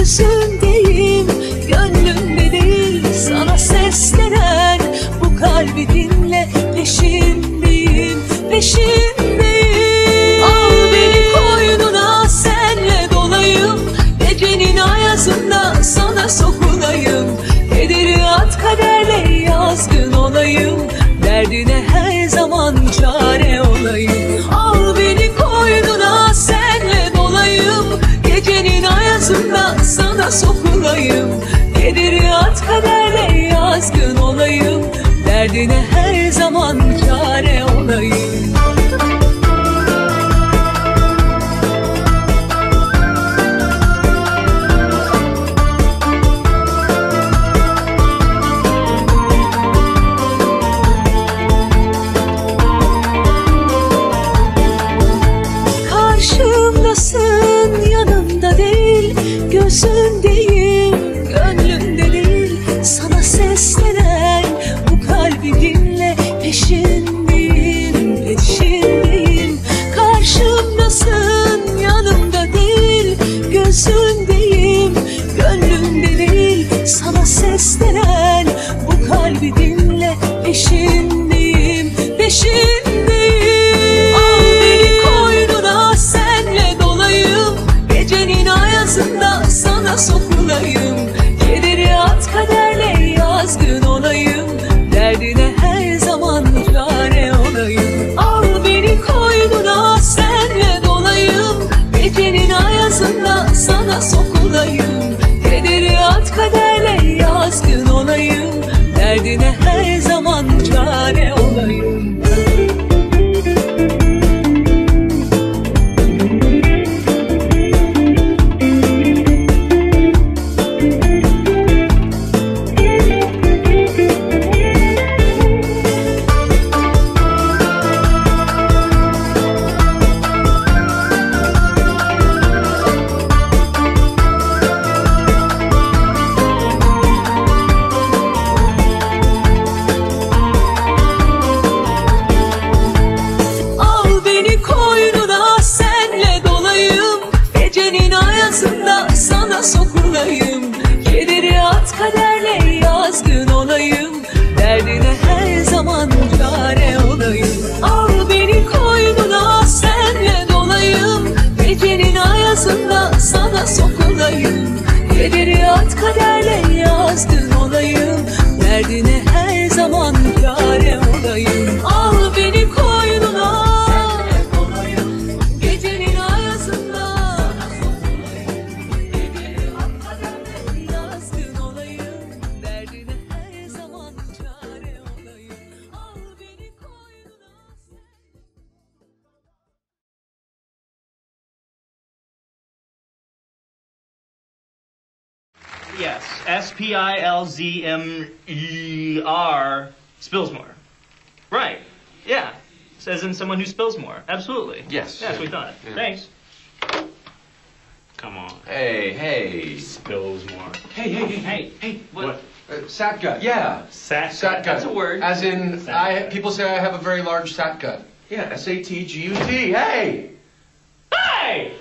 gözündeyim Gönlümde değil sana seslenen Bu kalbi dinle. Peşindeyim Peşindeyim. Al beni koynuna senle dolayım. Gecenin ayazında sana sokulayım Kederi at kaderle yazgın olayım. Derdine her zaman çare olayım. Sana sokulayım Kediriyat kaderle yazgın olayım. Derdine her zaman çare Peşindeyim peşindeyim. Al beni koynuna senle dolayım. Gecenin ayazında sana sokulayım. Kediriyat kaderle yazgın olayım. Derdine her zaman çare olayım. Al beni koynuna senle dolayım. Gecenin ayazında sana sokulayım. Kediriyat kaderle yazgın olayım. Derdine çare olayım ayazında sana sokulayım Kediriyat kaderle yazgın olayım. Derdine her zaman çare olayım. Al beni koynuna senle dolayım. Gecenin ayazında sana sokulayım Kediriyat kaderle yazgın olayım. Derdine her zaman çare olayım Yes, S P I L Z M E R Spilsmore. Right. Yeah. Says in someone who spills more. Absolutely. Yes. Yes, we thought. Yeah. Thanks. Come on. Hey, hey. Spills more. Hey, hey, hey, hey. Hey, what? What? Uh, sat gut, yeah. Sat. Sat gut. That's a word. As in, Sat I people say I have a very large sat gut. Yeah, S A T G U T. Hey. Hey!